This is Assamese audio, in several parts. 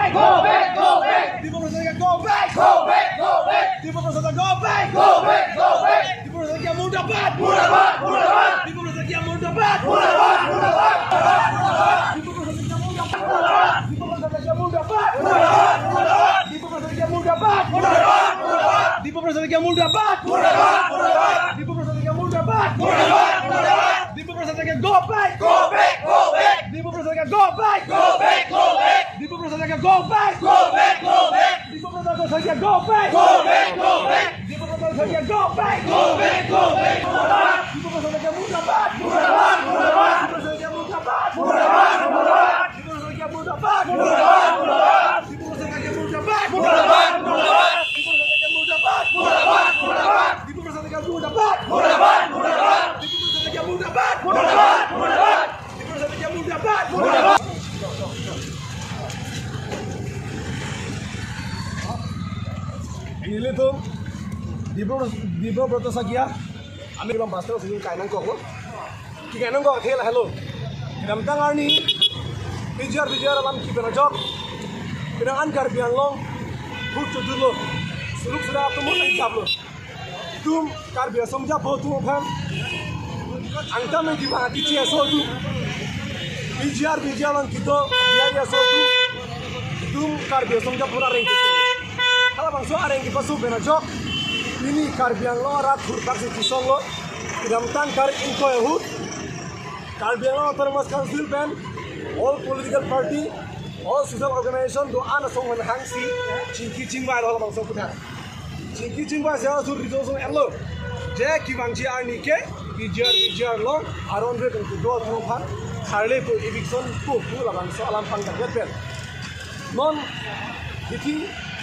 back, go back, go back. People from Zanga, go back, go back, go back. People from Zanga, go back, go back, go back. People from Zanga, Mundabad, Mundabad, Mundabad. People from Zanga, Mundabad, Mundabad, Mundabad. People from Zanga, Mundabad, back. People from Zanga, back, Mundabad, Mundabad. People back, Zanga, Mundabad, Mundabad, back. People from Zanga, Mundabad, Mundabad, Mundabad. People from Zanga, Mundabad, Mundabad. again, go back, go back, go back. Digo para todos again, go back, go back, go back. Go back, go back, go back. Digo back, back. Divya व्रत सकिया আমি কিবা মাষ্টাৰ চিজন কাইনাংক হ'ব কি কাইনাংক খেল হেল্ল' ৰামটাং আৰ্নি বিজিয়াৰ বিজিয়াৰ আলাম কি পেনা জব পেনা আন গাৰ বিয়াং লং ফুট চুটু লো সুলুক সুরা তো মন নাই চাবলো তুম কার বিয়া সমজা বো তুম ফাম আংটা মে দিবা আটি চি এসো তু বিজিয়ার বিজিয়ার লং কিতো বিয়া এসো তু তুম কার বিয়া সমজা পুরা রেঙ্কি হালা বাংসো আরেঙ্কি পাসু পেনা জব ini karbian lora kurbaksi cisongo kidam tankar inko ya, ehut karbian lora termas council ben. All political party all social organization do ana songon hangsi cingki cingwa lo mang sokuta cingki cingwa sa sur rizon elo je ki bangji arni ke ijar ijar lo aron re kan do thong phan kharle ko eviction ko pu la bang so alam pang ka ben non dikhi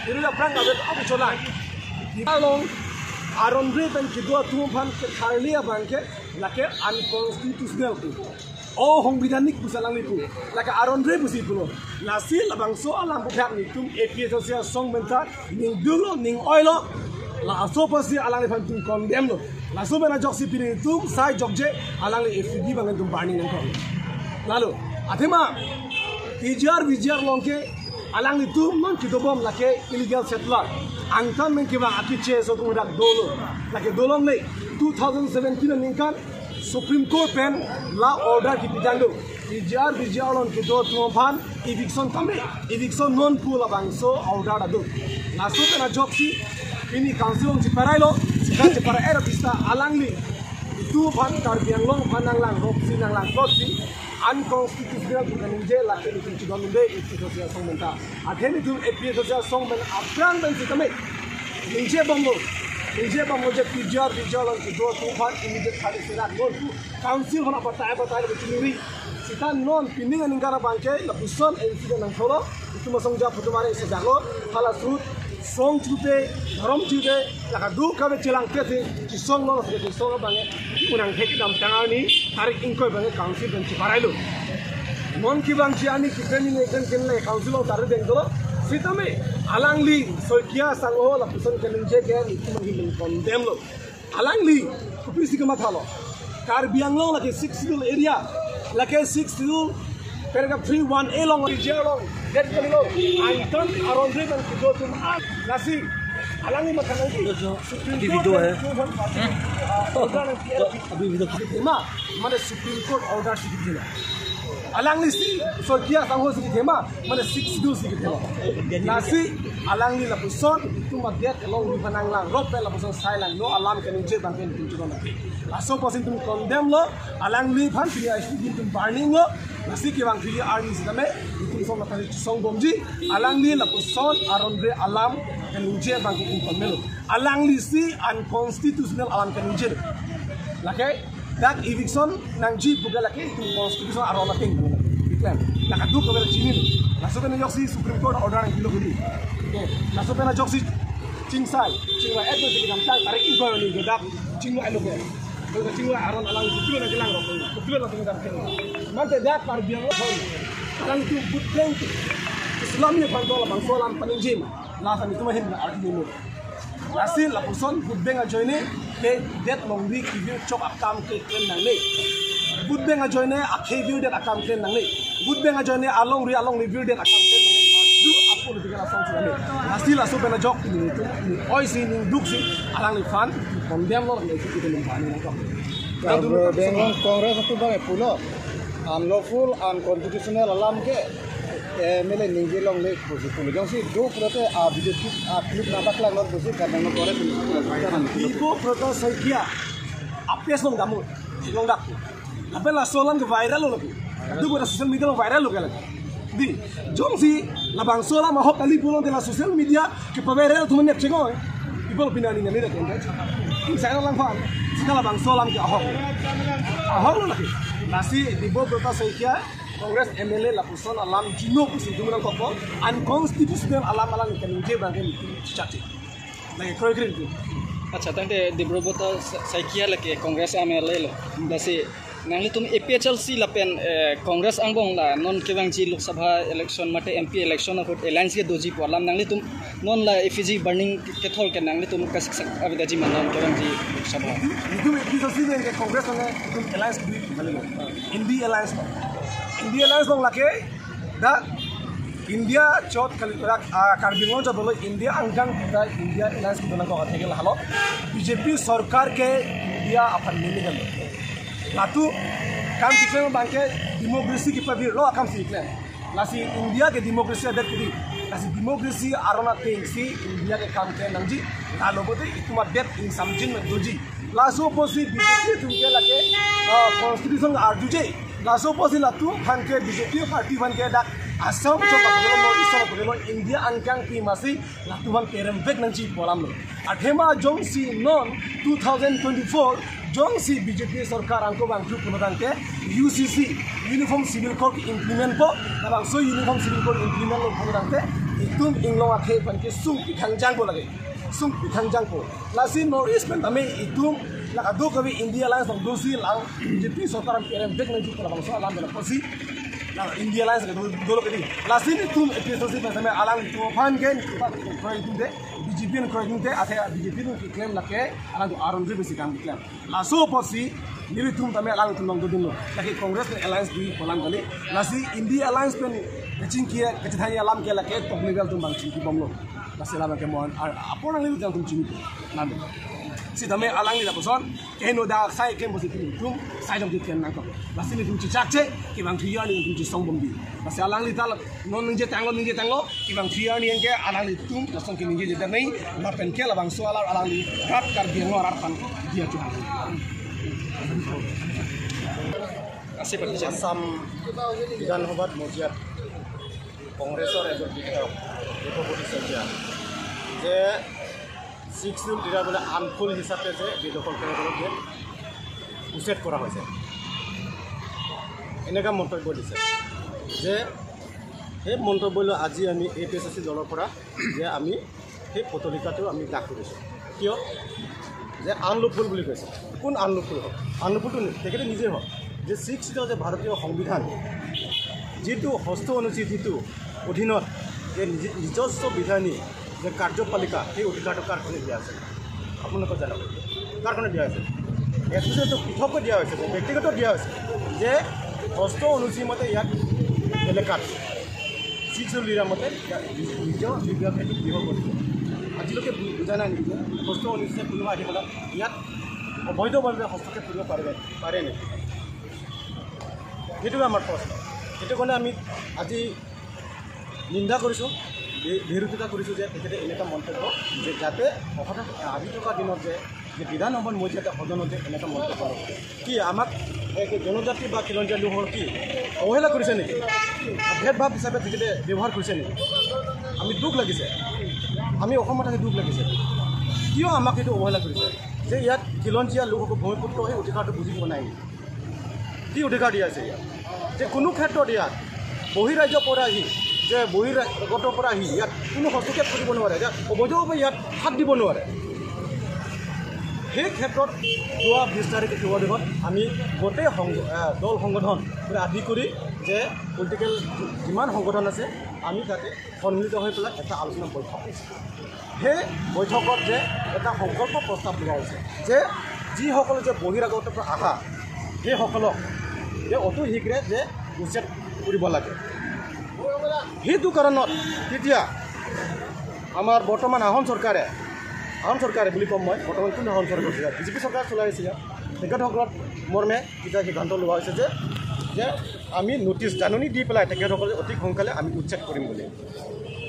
ini la prang di abu cholai Along harondri pen kidua tu pan karlia banke lake unconstitutional tu oh hongbidanik busalang itu lake arondri busi itu. nasi labang so alam budak nitum Epi sosial song menta ning dulu, ning oilo la aso pasi alang le pantum condemn lo la so bena jok si pini tu sai jokje alang le FD bangen tum bani kau. ko lalu athema Ijar bijar longke alang itu non kidobom lake illegal settler आंका में किंवा आतीचे असो तुम्ही दोलन ताके दोलन नाही टू थावजंड सेवेंटीन निंकान सुप्रीम कोर्ट पेन ला ऑर्डर की पिजांगो इजार बिजाळन की दो तुमफान इविक्सन तमे इविक्सन नॉन फुल अबांगसो ऑर्डर अदो नासो पेना जॉब सी इनी काउंसिल जी परायलो सिकाचे परा एरा बिस्ता आलांगली du ban kar biang long panang lang rop si nang lang rop si an ko kitu gra ku kan uje la ke tu chigon de itu sosial song menta adhen du epi sosial song men aprang men sikame ninje bongo ninje bongo je pijar pijar lang ki do tu ban immediate khali sira non tu council hona patai patai ke chinuri kita non ngara la itu masong ja putumare se jalo khala srut song chute dharom chute laka du kabe chilang ke the ki song lo se ki song bange unang thek dam tangani tarik ingkoi bange council ben chiparailu mon ki bang chiani ki training eken ken le council lo tar deng dolo sitame alangli soikia sang ho la puson ken je ke ni tum hi ling condemn lo. Alangli kupisi kama thalo kar biang lo la ke six schedule area la ke six schedule paragraph 3 1 a long je long get kali lo anton aron driven ki do tum nasi alangi makanan ki अभी वीडियो है अभी वीडियो मा माने सुप्रीम कोर्ट ऑर्डर सिकी थिला alangi si so kia tangho siki thema mane 6 do siki thema nasi alangi la puson tu ma get along ri fanang lang rop la puson sai lang no alam kan je bang ken tu na la so pasin tum condemn lo alangi phan ti ai siki tum burning lo nasi ki bang ti army si ifo ngata ri song bom ji alang ni la ko aron re alam kan uje bang ku pamel alang li si unconstitutional awan kan uje lakai dak eviction nang ji buga lakai tu constitutional aron lakai iklan. Lakadu ko ber jinin nasobe na joksi supreme court order ang kilo kuli nasobe na joksi cingsai cingwa eto jadi kamtal tarik igo ni gedak cingwa elogo kalau cingwa aron alang kilo na gelang rokok kilo na tinggal kilo mante dak par biang kantu butlenki islam ne bantola bansola paninjima la fami tuma hin arti ni lasi la person good benga joine ke det long ri ki view chok akam ke ken na le good benga joine view det akam ken na le good benga along ri along ri view akam ken na le du apol bi kala song sura le lasi jok ni? Tu ni oi si ni alang ni fan kon dem lo ni ki ke lum pani na kam Kalau kongres itu banyak pulau. Unlawful unconstitutional আলামকে M L A নিজে লং লৈ খুজি ফুলি যাওঁ সি দুখ ৰতে বিদ্যুৎ আপলিত নাথাকিলে আগত বেছি কাৰণ কৰে দুখ শইকীয়া আপেচ লং দামত ভাইৰেল হ'ল মিডিয়া ভাইৰেল হ'ল গেলে দি যোন যি লাভাং চলা মাহ মিডিয়া কি পাবে ৰেল তুমি চাই লাভাং চলাম আহক আহক নাথাকি Nasi saya kia. Kongres MLA lapuson alam jino kusi dumunang koko unconstitutional alam alam bangke itu cacing. Lagi kira itu. আচ্ছা তাহলে ডিব্ৰুগড় চাইকিয়া লেকে কংগ্ৰেছ আম L A দাসি A P H L C লাপেন Congress আংবং লা নন কেবাং জি লোকসভা ইলেকশন মাতে M P election of alliance কে দোজি পালাম নাহলে তুম নন লা এফ জি কে কে মান karbingon coba lo India angkang kita India alliance kita nak kau katakan lah lo BJP sarkar ke India apa ini kan Lalu kam diklaim bangke demokrasi kita bir lo akan sih diklaim Lasi India ke demokrasi ada kiri Lasi demokrasi arona tengsi India ke kam ke nangji Lalu bote itu mah det in samjin में doji Lasu posi BJP tunke lake constitution arjuje Lasu posi latu fan ke BJP party fan ke dak Asam coba kalau mau isam kalau India angkang pi masih latu fan kerem bek nangji polam lo Athema jong si non 2024 জংসি বিজেপি সরকার আংক বাংকু কোনোদানকে UCC uniform civil code implement এবং সেই ইউনিফর্ম সিভিল কোড ইমপ্লিমেন্ট কোনোদানকে ইতুম ইংলং আখে পানকে সু পিঠান জাঙ্গ লাগে। সু পিঠান জাঙ্গ লাসি নর্থ ইস্ট বেঙ্গল আমি ইতুম লাগা দু কবি ইন্ডিয়া লাইন সংগ্রহী লাং বিজেপি সরকার আমি এরম বেগ নাই যুক্ত লাগাম সো আলাম বেলা পসি bang so alam India Alliance ke dolo ke di lasi ni tum episode pen tame alang tu fan gen koi itum de BJP ni koi itum te athe BJP ni claim lake alang tu aron je besi kam claim laso posi nili tum tame alang tum nong dudun lo laki Congress ni alliance di polang kali lasi India Alliance pen kecing kia kecithanya alam kia lake top level tum bang cingki bom lo lasi lama ke mohon apor nang liu jang tum cingki nambe si tame alang ni la poson keno da sai kem posi tum tum sai jam kian nang ko lasi ni tum cicak ce ki bang tuya ni tum ci song bom di lasi alang ni tal non nje tanglo nje tanglo ki bang tuya ni engke alang ni tum la song ki nje je nei na pen ke la bang so alang alang ni rat kar bi ngor arpan dia chu আছে পাতি যাম আসাম বিধানসভাত মজিয়াত কংগ্ৰেছৰ এজন বিধায়ক দীপৱতী শইকীয়া যে ছিক্স জুন দিনা বোলে আনফুল হিচাপে যে কৰিবলৈ যে উচ্ছেদ কৰা হৈছে। এনেকুৱা মন্তব্য দিছে যে সেই মন্তব্যলৈ আজি আমি A P S S C দলৰ পৰা যে আমি সেই পতলিকাটো আমি দাগ কৰিছোঁ। কিয়? যে আনলুফুল বুলি কৈছে। কোন আনলুফুল হওক? আনলুফুলটো তেখেতে নিজেই হওক। যে চিটৰ যে ভাৰতীয় সংবিধান যিটো হস্ত অনুচ্ছেদ যিটো অধীনত যে নিজ নিজস্ব বিধানী যে কাৰ্যপালিকা সেই অধিকাৰটো কাৰ কাৰণে দিয়া আছে আপোনালোকে জানক কাৰ কাৰণে দিয়া হৈছে? এছচিয়েটো পৃথককৈ দিয়া হৈছে ব্যক্তিগত দিয়া হৈছে যে হস্ত অনুচ্ছেদ মতে ইয়াক এলেকাত লিডাৰ মতে ইয়াক নিজৰ বিজ্ঞাপনটো দিব কৰিছে আজিলৈকে বুজা নাই নেকি? হস্ত অনুচ্ছেদ কোনোবা আহি পেলাই ইয়াত অবৈধভাৱে হস্তক্ষেপ কৰিব পাৰিব পাৰে নেকি? সেইটোৱে আমাৰ প্ৰশ্ন। সেইটো কাৰণে আমি আজি নিন্দা কৰিছোঁ। বিৰোধিতা কৰিছোঁ যে তেখেতে এনেকুৱা মন্তব্য যে যাতে অহা আহি থকা দিনত যে যে বিধানসভাৰ মৰ্যাদা সদনত যে এনেকুৱা মন্তব্য কি আমাক এক জনজাতি বা খিলঞ্জীয়া লোকৰ কি অৱহেলা কৰিছে নেকি? ভেদভাৱ হিচাপে তেখেতে ব্যৱহাৰ কৰিছে নেকি? আমি দুখ লাগিছে। আমি অসমত আহি দুখ লাগিছে। কিয় আমাক এইটো অৱহেলা কৰিছে? যে ইয়াত খিলঞ্জীয়া লোকসকল ভূমিপুত্ৰ সেই অধিকাৰটো বুজি পোৱা নাই। কি অধিকাৰ দিয়া আছে ইয়াত? যে কোনো ক্ষেত্ৰত ইয়াত বহিৰাজ্যৰ পৰা আহি যে বহিৰাগতৰ পৰা আহি ইয়াত কোনো হস্তক্ষেপ কৰিব নোৱাৰে যে অবৈধভাৱে ইয়াত হাত দিব নোৱাৰে। সেই ক্ষেত্ৰত যোৱা বিছ তাৰিখে শিৱদেশত আমি গোটেই আহ, দল সংগঠন আদি কৰি যে পলিটিকেল যিমান সংগঠন আছে আমি তাতে সন্মিলিত হৈ পেলাই এটা আলোচনা বৈঠক সেই বৈঠকত যে এটা সংকল্প প্ৰস্তাৱ লোৱা হৈছে যে যিসকলে যে বহিৰাগতৰ পৰা অহা সেইসকলক যে অতি শীঘ্ৰে যে উচ্ছেদ কৰিব লাগে। সেইটো কাৰণত তেতিয়া আমাৰ বৰ্তমান আহোম চৰকাৰে আহোম চৰকাৰে বুলি ক'ম মই বৰ্তমান কোন আহোম চৰকাৰ হৈছে বিজেপি চৰকাৰ চলাই আছে ইয়াত। তেখেতসকলৰ মৰ্মে তেতিয়া সিদ্ধান্ত লোৱা হৈছে যে যে আমি নটিচ জাননী দি পেলাই তেখেতসকলে অতি সোনকালে আমি উচ্ছেদ কৰিম বুলি।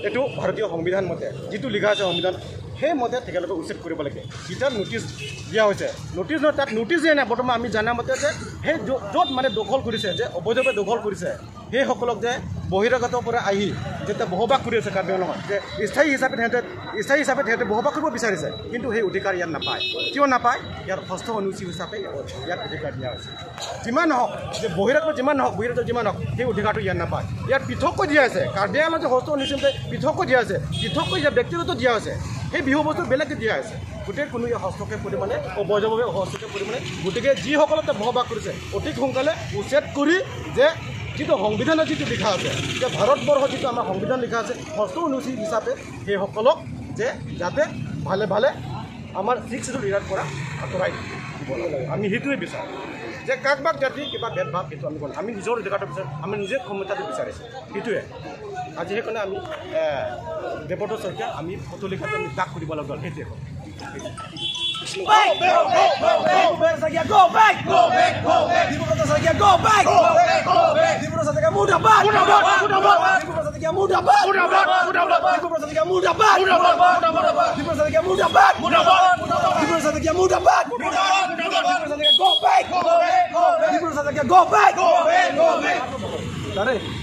এইটো ভাৰতীয় সংবিধান মতে যিটো লিখা আছে সংবিধান সেইমতে তেখেতলোকে উচ্ছেদ কৰিব লাগে। যেতিয়া নটিচ দিয়া হৈছে নটিচ নহয় তাত নটিচ দিয়া নাই। বৰ্তমান আমি জনা মতে যে সেই য'ত মানে দখল কৰিছে যে অবৈধভাৱে দখল কৰিছে সেইসকলক যে বহিৰাগতৰ পৰা আহি যেতিয়া বসবাস কৰি আছে কাৰ্বি আংলঙত যে স্থায়ী হিচাপে তেহেঁতে স্থায়ী হিচাপে তেহেঁতে বসবাস কৰিব বিচাৰিছে কিন্তু সেই অধিকাৰ ইয়াত নাপায়। কিয় নাপায়? ইয়াৰ ষষ্ঠ অনুসূচী হিচাপে ইয়াত অধিকাৰ দিয়া হৈছে। যিমান নহওক যে বহিৰাগত যিমান নহওক বহিৰাগত যিমান নহওক সেই অধিকাৰটো ইয়াত নাপায়। ইয়াত পৃথককৈ দিয়া আছে কাৰ্বি আংলঙত যে ষষ্ঠ অনুসূচীমতে পৃথককৈ দিয়া আছে পৃথককৈ ইয়াত ব্যক্তিগত দিয়া হৈছে। সেই বিহু বস্তু বেলেগকৈ দিয়া হৈছে। গোটেই কোনো হস্তক্ষেপ কৰি মানে অবৈধভাৱে হস্তক্ষেপ কৰি মানে। গতিকে যিসকলতে বসবাস কৰিছে অতি সোনকালে উচ্ছেদ কৰি যে যিটো সংবিধানত যিটো লিখা আছে যে ভাৰতবৰ্ষত যিটো আমাৰ সংবিধান লিখা আছে ষষ্ঠ অনুসূচী হিচাপে সেইসকলক যে যাতে ভালে ভালে আমাৰ ছিক্স চিটো ৰিৰাট পৰা আঁতৰাই দিব লাগে। আমি সেইটোৱে বিচাৰোঁ। যে কাক বাক জাতি কিবা ভেদভাৱ সেইটো আমি কৰোঁ আমি নিজৰ অধিকাৰটো বিচাৰোঁ। আমি নিজে ক্ষমতাটো বিচাৰিছোঁ। সেইটোৱে। আজি সেইকাৰণে আমি দেৱত শইকীয়া আমি ফটলিকাটো আমি দাগ কৰিব লগা হ'ল সেইটোৱে Sakia, go back! Go back! Go back!